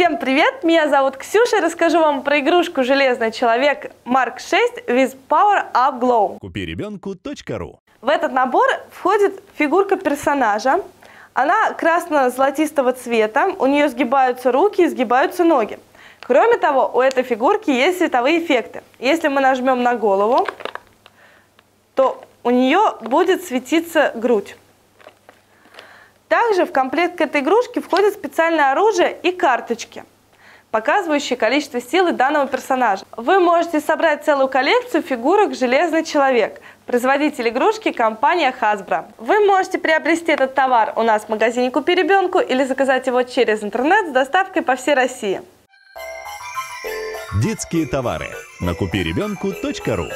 Всем привет! Меня зовут Ксюша и расскажу вам про игрушку «Железный человек Mark 6 with Power Up Glow». Купи ребенку.ру В этот набор входит фигурка персонажа. Она красно-золотистого цвета, у нее сгибаются руки и сгибаются ноги. Кроме того, у этой фигурки есть световые эффекты. Если мы нажмем на голову, то у нее будет светиться грудь. Также в комплект к этой игрушке входит специальное оружие и карточки, показывающие количество силы данного персонажа. Вы можете собрать целую коллекцию фигурок «Железный человек», производитель игрушки – компания Hasbro. Вы можете приобрести этот товар у нас в магазине «Купи ребенку» или заказать его через интернет с доставкой по всей России. Детские товары на купиребенку.ру